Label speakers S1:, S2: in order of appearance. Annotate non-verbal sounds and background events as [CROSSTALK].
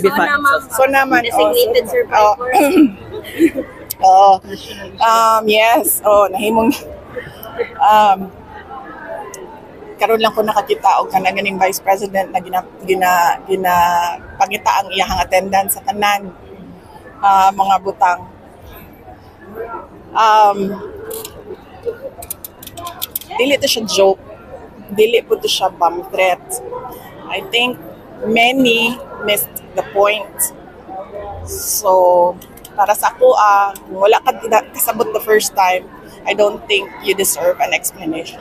S1: So naman,
S2: So naman,
S1: designated
S2: oh, so-
S1: survivor.
S2: Oo. [LAUGHS] um, yes. Oh, nahimong um, karon lang ko nakakita og kanang ganing vice president na gina gina, gina pangita ang iyahang attendance sa tanan ah, mga butang. Um, dili to siya joke. Dili po to siya bomb threat. I think many missed the point. So, para sa ako, ah, kung wala ka kasabot the first time, I don't think you deserve an explanation.